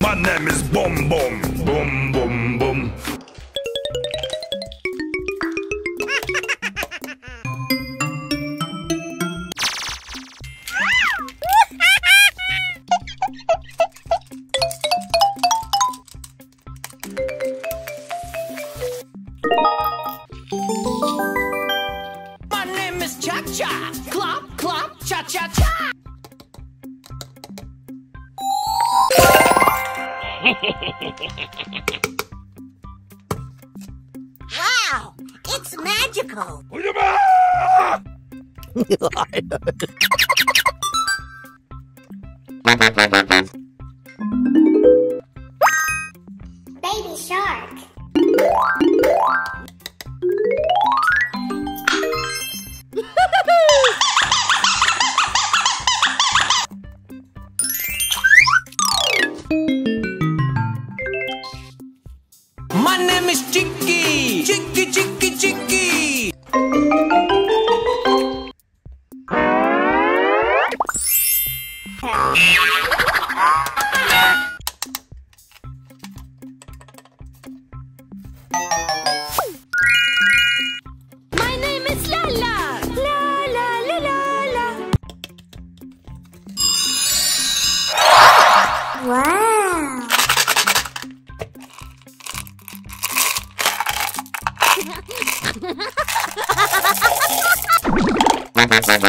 My name is Boom Boom. Boom Boom Boom. My name is Cha Cha. Clop, clop, cha cha cha. Wow, it's magical. Baby shark. My name is Chicky. Chicky, Chicky, Chicky. My name is Lala. La la la la la. Wow. Ha ha ha ha!